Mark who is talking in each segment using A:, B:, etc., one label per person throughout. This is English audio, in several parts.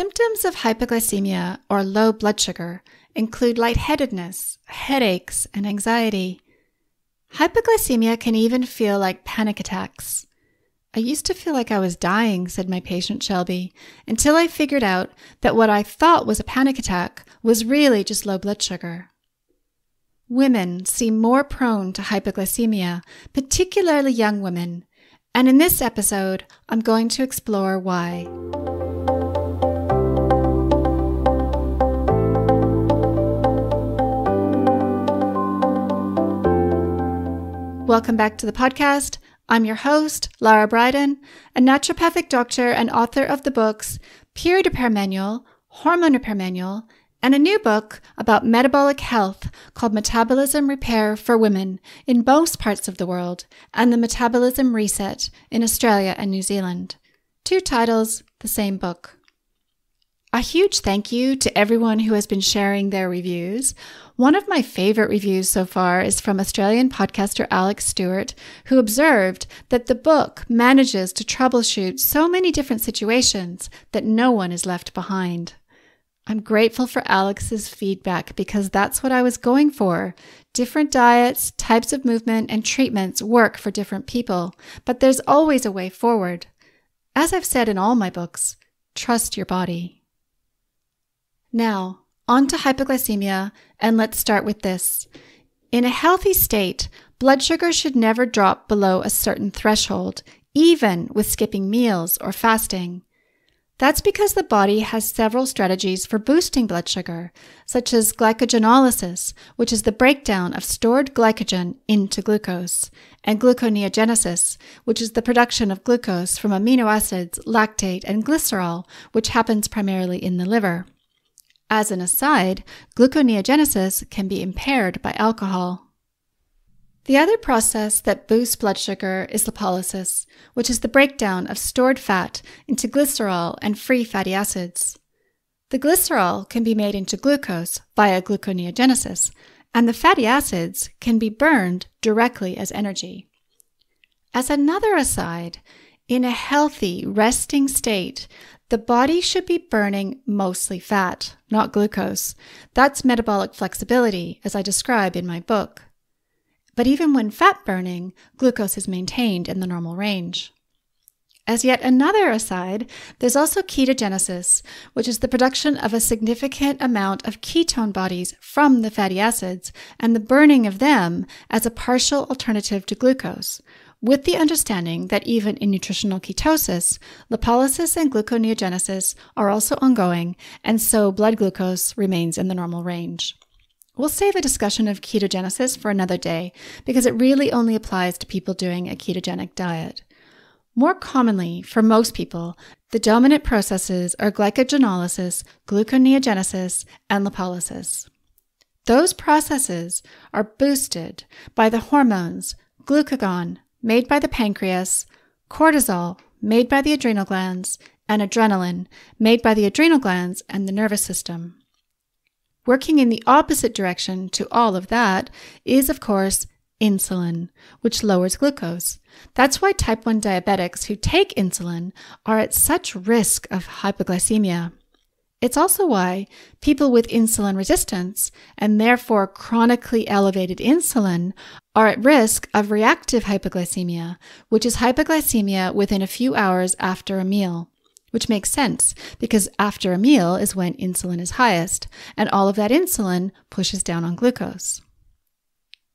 A: Symptoms of hypoglycemia or low blood sugar include lightheadedness, headaches, and anxiety. Hypoglycemia can even feel like panic attacks. I used to feel like I was dying, said my patient Shelby, until I figured out that what I thought was a panic attack was really just low blood sugar. Women seem more prone to hypoglycemia, particularly young women, and in this episode, I'm going to explore why. Welcome back to the podcast. I'm your host, Lara Briden, a naturopathic doctor and author of the books Period Repair Manual, Hormone Repair Manual, and a new book about metabolic health called Metabolism Repair for Women in most parts of the world and the Metabolism Reset in Australia and New Zealand. Two titles, the same book. A huge thank you to everyone who has been sharing their reviews. One of my favorite reviews so far is from Australian podcaster Alex Stewart, who observed that the book manages to troubleshoot so many different situations that no one is left behind. I'm grateful for Alex's feedback because that's what I was going for. Different diets, types of movement, and treatments work for different people, but there's always a way forward. As I've said in all my books, trust your body. Now, on to hypoglycemia, and let's start with this. In a healthy state, blood sugar should never drop below a certain threshold, even with skipping meals or fasting. That's because the body has several strategies for boosting blood sugar, such as glycogenolysis, which is the breakdown of stored glycogen into glucose, and gluconeogenesis, which is the production of glucose from amino acids, lactate, and glycerol, which happens primarily in the liver. As an aside, gluconeogenesis can be impaired by alcohol. The other process that boosts blood sugar is lipolysis, which is the breakdown of stored fat into glycerol and free fatty acids. The glycerol can be made into glucose via gluconeogenesis, and the fatty acids can be burned directly as energy. As another aside, in a healthy, resting state, the body should be burning mostly fat, not glucose. That's metabolic flexibility, as I describe in my book. But even when fat burning, glucose is maintained in the normal range. As yet another aside, there's also ketogenesis, which is the production of a significant amount of ketone bodies from the fatty acids and the burning of them as a partial alternative to glucose, with the understanding that even in nutritional ketosis, lipolysis and gluconeogenesis are also ongoing, and so blood glucose remains in the normal range. We'll save a discussion of ketogenesis for another day because it really only applies to people doing a ketogenic diet. More commonly, for most people, the dominant processes are glycogenolysis, gluconeogenesis, and lipolysis. Those processes are boosted by the hormones glucagon, made by the pancreas, cortisol, made by the adrenal glands, and adrenaline, made by the adrenal glands and the nervous system. Working in the opposite direction to all of that is, of course, insulin, which lowers glucose. That's why type 1 diabetics who take insulin are at such risk of hypoglycemia. It's also why people with insulin resistance and therefore chronically elevated insulin are at risk of reactive hypoglycemia, which is hypoglycemia within a few hours after a meal. Which makes sense because after a meal is when insulin is highest, and all of that insulin pushes down on glucose.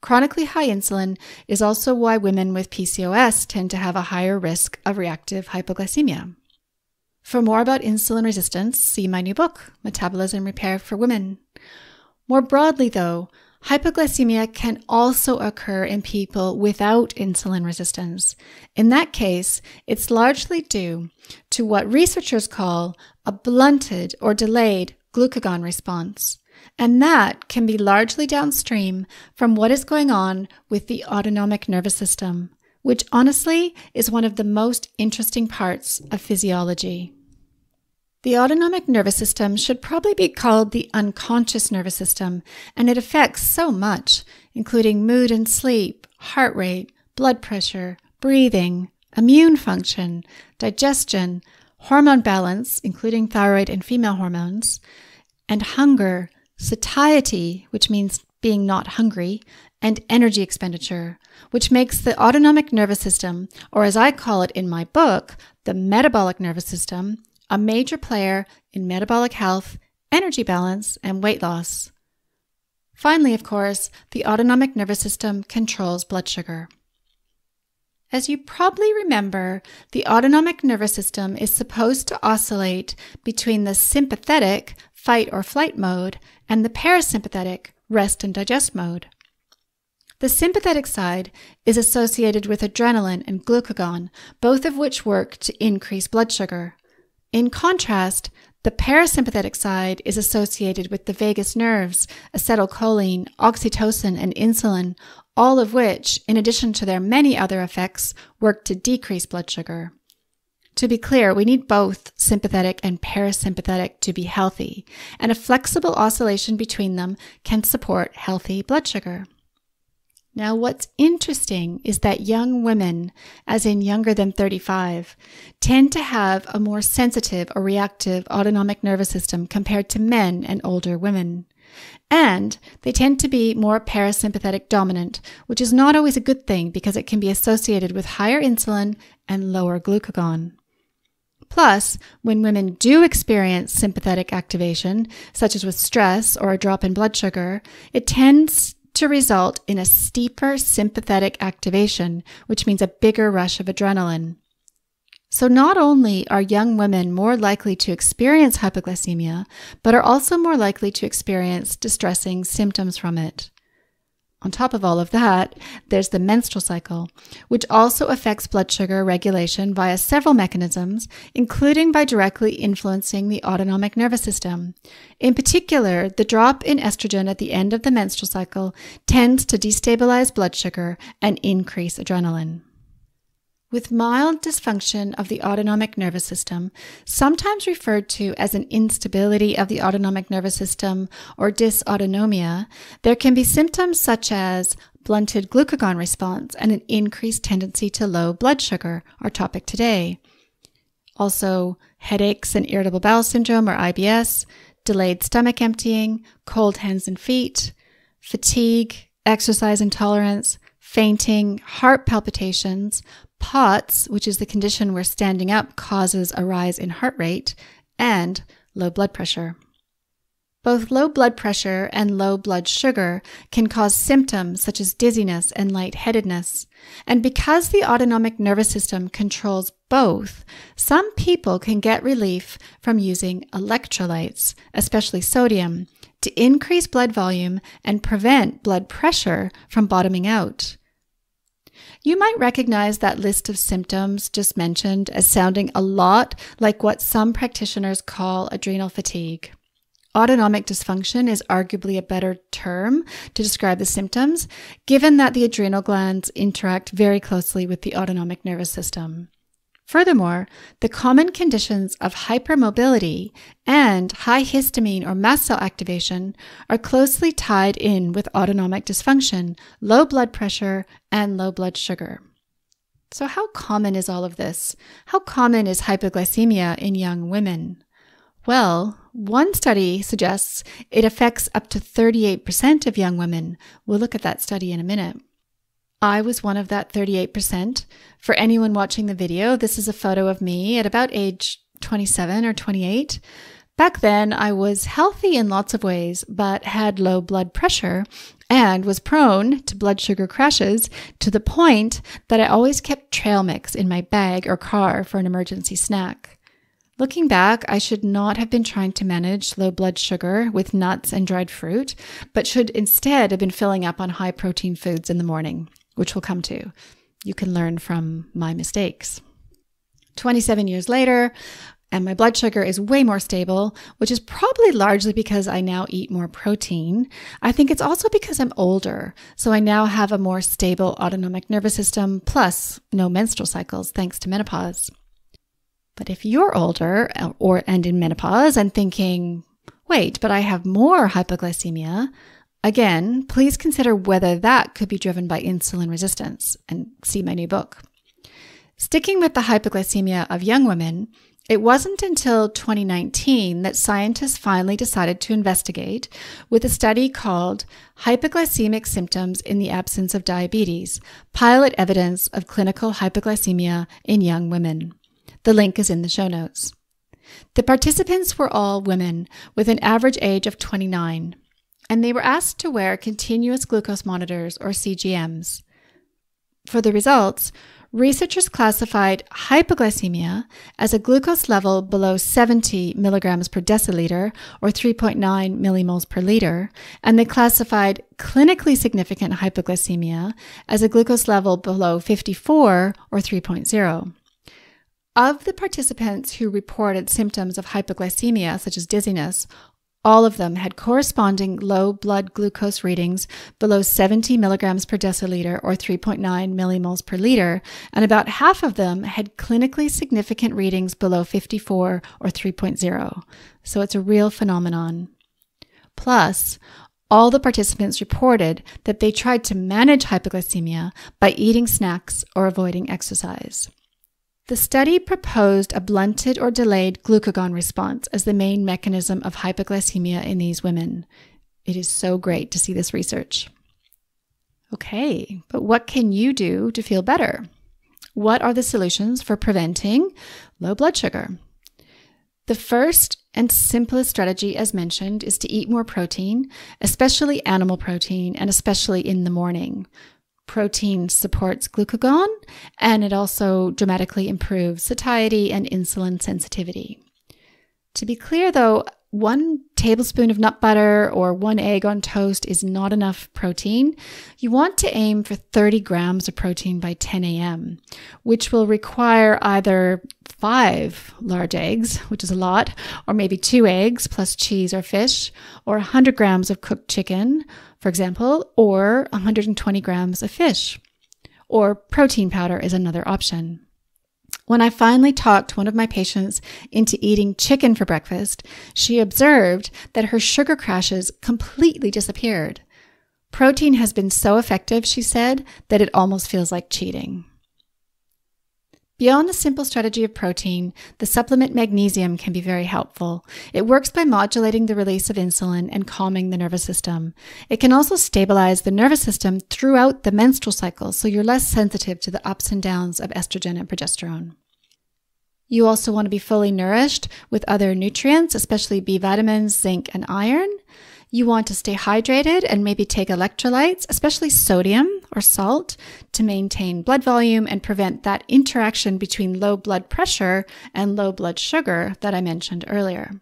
A: Chronically high insulin is also why women with PCOS tend to have a higher risk of reactive hypoglycemia. For more about insulin resistance, see my new book, Metabolism Repair for Women. More broadly, though, hypoglycemia can also occur in people without insulin resistance. In that case, it's largely due to what researchers call a blunted or delayed glucagon response. And that can be largely downstream from what is going on with the autonomic nervous system, which honestly is one of the most interesting parts of physiology. The autonomic nervous system should probably be called the unconscious nervous system, and it affects so much, including mood and sleep, heart rate, blood pressure, breathing, immune function, digestion, hormone balance, including thyroid and female hormones, and hunger, satiety, which means being not hungry, and energy expenditure, which makes the autonomic nervous system, or as I call it in my book, the metabolic nervous system, a major player in metabolic health, energy balance, and weight loss. Finally, of course, the autonomic nervous system controls blood sugar. As you probably remember, the autonomic nervous system is supposed to oscillate between the sympathetic fight or flight mode and the parasympathetic rest and digest mode. The sympathetic side is associated with adrenaline and glucagon, both of which work to increase blood sugar. In contrast, the parasympathetic side is associated with the vagus nerves, acetylcholine, oxytocin, and insulin, all of which, in addition to their many other effects, work to decrease blood sugar. To be clear, we need both sympathetic and parasympathetic to be healthy, and a flexible oscillation between them can support healthy blood sugar. Now, what's interesting is that young women, as in younger than 35, tend to have a more sensitive or reactive autonomic nervous system compared to men and older women. And they tend to be more parasympathetic dominant, which is not always a good thing because it can be associated with higher insulin and lower glucagon. Plus, when women do experience sympathetic activation, such as with stress or a drop in blood sugar, it tends to result in a steeper sympathetic activation, which means a bigger rush of adrenaline. So, not only are young women more likely to experience hypoglycemia, but are also more likely to experience distressing symptoms from it. On top of all of that, there's the menstrual cycle, which also affects blood sugar regulation via several mechanisms, including by directly influencing the autonomic nervous system. In particular, the drop in estrogen at the end of the menstrual cycle tends to destabilize blood sugar and increase adrenaline. With mild dysfunction of the autonomic nervous system, sometimes referred to as an instability of the autonomic nervous system or dysautonomia, there can be symptoms such as blunted glucagon response and an increased tendency to low blood sugar, our topic today. Also, headaches and irritable bowel syndrome or IBS, delayed stomach emptying, cold hands and feet, fatigue, exercise intolerance, fainting, heart palpitations, POTS, which is the condition where standing up causes a rise in heart rate, and low blood pressure. Both low blood pressure and low blood sugar can cause symptoms such as dizziness and lightheadedness. And because the autonomic nervous system controls both, some people can get relief from using electrolytes, especially sodium, to increase blood volume and prevent blood pressure from bottoming out. You might recognize that list of symptoms just mentioned as sounding a lot like what some practitioners call adrenal fatigue. Autonomic dysfunction is arguably a better term to describe the symptoms, given that the adrenal glands interact very closely with the autonomic nervous system. Furthermore, the common conditions of hypermobility and high histamine or mast cell activation are closely tied in with autonomic dysfunction, low blood pressure, and low blood sugar. So, how common is all of this? How common is hypoglycemia in young women? Well, one study suggests it affects up to 38% of young women. We'll look at that study in a minute. I was one of that 38%. For anyone watching the video, this is a photo of me at about age 27 or 28. Back then, I was healthy in lots of ways, but had low blood pressure and was prone to blood sugar crashes to the point that I always kept trail mix in my bag or car for an emergency snack. Looking back, I should not have been trying to manage low blood sugar with nuts and dried fruit, but should instead have been filling up on high protein foods in the morning which we'll come to. You can learn from my mistakes. 27 years later, and my blood sugar is way more stable, which is probably largely because I now eat more protein. I think it's also because I'm older, so I now have a more stable autonomic nervous system, plus no menstrual cycles thanks to menopause. But if you're older or and in menopause and thinking, wait, but I have more hypoglycemia, Again, please consider whether that could be driven by insulin resistance and see my new book. Sticking with the hypoglycemia of young women, It wasn't until 2019 that scientists finally decided to investigate with a study called Hypoglycemic Symptoms in the Absence of Diabetes Pilot Evidence of Clinical Hypoglycemia in Young Women. The link is in the show notes. The participants were all women with an average age of 29, and they were asked to wear continuous glucose monitors or CGMs. For the results, researchers classified hypoglycemia as a glucose level below 70 milligrams per deciliter or 3.9 millimoles per liter, and they classified clinically significant hypoglycemia as a glucose level below 54 or 3.0. Of the participants who reported symptoms of hypoglycemia, such as dizziness, all of them had corresponding low blood glucose readings below 70 milligrams per deciliter or 3.9 millimoles per liter, and about half of them had clinically significant readings below 54 or 3.0. So it's a real phenomenon. Plus, all the participants reported that they tried to manage hypoglycemia by eating snacks or avoiding exercise. The study proposed a blunted or delayed glucagon response as the main mechanism of hypoglycemia in these women. It is so great to see this research. Okay, but what can you do to feel better? What are the solutions for preventing low blood sugar? The first and simplest strategy, as mentioned, is to eat more protein, especially animal protein, and especially in the morning protein supports glucagon and it also dramatically improves satiety and insulin sensitivity. To be clear though, one tablespoon of nut butter or one egg on toast is not enough protein. You want to aim for 30 grams of protein by 10 a.m., which will require either five large eggs, which is a lot, or maybe two eggs plus cheese or fish, or 100 grams of cooked chicken, for example, or 120 grams of fish. Or protein powder is another option. When I finally talked one of my patients into eating chicken for breakfast, she observed that her sugar crashes completely disappeared. Protein has been so effective, she said, that it almost feels like cheating. Beyond the simple strategy of protein, the supplement magnesium can be very helpful. It works by modulating the release of insulin and calming the nervous system. It can also stabilize the nervous system throughout the menstrual cycle, so you're less sensitive to the ups and downs of estrogen and progesterone. You also want to be fully nourished with other nutrients, especially B vitamins, zinc, and iron. You want to stay hydrated and maybe take electrolytes, especially sodium or salt, to maintain blood volume and prevent that interaction between low blood pressure and low blood sugar that I mentioned earlier.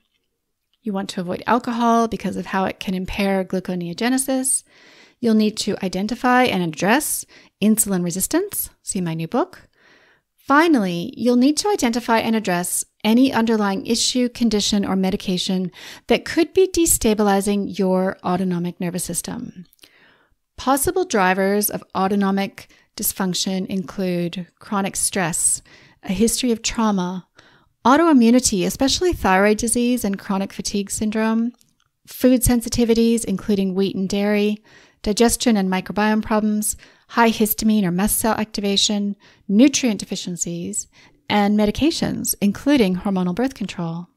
A: You want to avoid alcohol because of how it can impair gluconeogenesis. You'll need to identify and address insulin resistance. See my new book. Finally, you'll need to identify and address any underlying issue, condition, or medication that could be destabilizing your autonomic nervous system. Possible drivers of autonomic dysfunction include chronic stress, a history of trauma, autoimmunity, especially thyroid disease and chronic fatigue syndrome, food sensitivities, including wheat and dairy, digestion and microbiome problems, high histamine or mast cell activation, nutrient deficiencies, and medications, including hormonal birth control.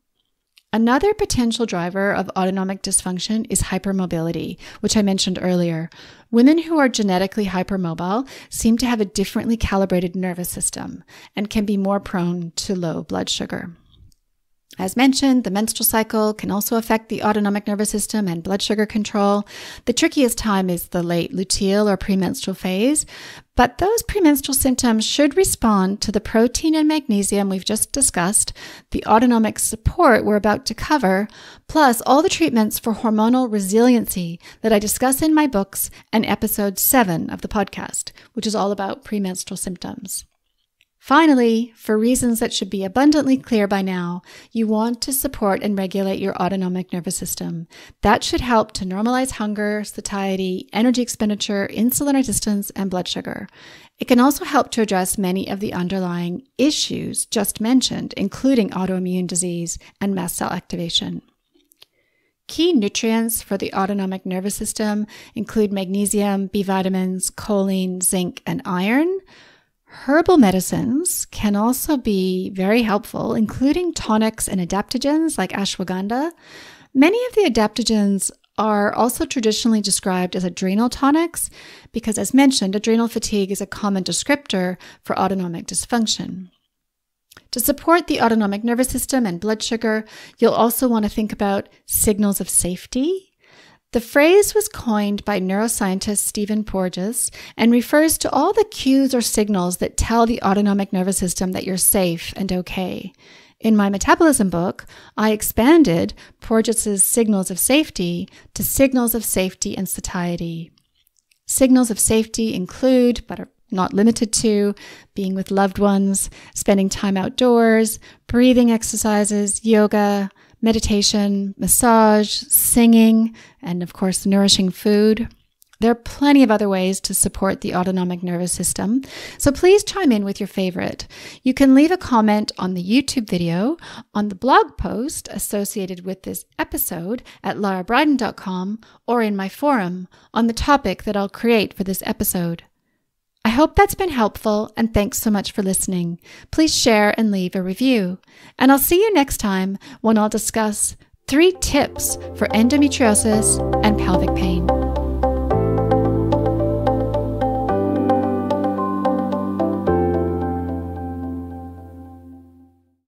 A: Another potential driver of autonomic dysfunction is hypermobility, which I mentioned earlier. Women who are genetically hypermobile seem to have a differently calibrated nervous system and can be more prone to low blood sugar. As mentioned, the menstrual cycle can also affect the autonomic nervous system and blood sugar control. The trickiest time is the late luteal or premenstrual phase, but those premenstrual symptoms should respond to the protein and magnesium we've just discussed, the autonomic support we're about to cover, plus all the treatments for hormonal resiliency that I discuss in my books and episode 7 of the podcast, which is all about premenstrual symptoms. Finally, for reasons that should be abundantly clear by now, you want to support and regulate your autonomic nervous system. That should help to normalize hunger, satiety, energy expenditure, insulin resistance, and blood sugar. It can also help to address many of the underlying issues just mentioned, including autoimmune disease and mast cell activation. Key nutrients for the autonomic nervous system include magnesium, B vitamins, choline, zinc, and iron. Herbal medicines can also be very helpful, including tonics and adaptogens like ashwagandha. Many of the adaptogens are also traditionally described as adrenal tonics because, as mentioned, adrenal fatigue is a common descriptor for autonomic dysfunction. To support the autonomic nervous system and blood sugar, you'll also want to think about signals of safety the phrase was coined by neuroscientist Stephen Porges and refers to all the cues or signals that tell the autonomic nervous system that you're safe and okay. In my metabolism book, I expanded Porges's signals of safety to signals of safety and satiety. Signals of safety include, but are not limited to, being with loved ones, spending time outdoors, breathing exercises, yoga, meditation, massage, singing, and of course, nourishing food. There are plenty of other ways to support the autonomic nervous system, so please chime in with your favorite. You can leave a comment on the YouTube video, on the blog post associated with this episode at larabriden.com, or in my forum on the topic that I'll create for this episode. I hope that's been helpful and thanks so much for listening. Please share and leave a review. And I'll see you next time when I'll discuss three tips for endometriosis and pelvic pain.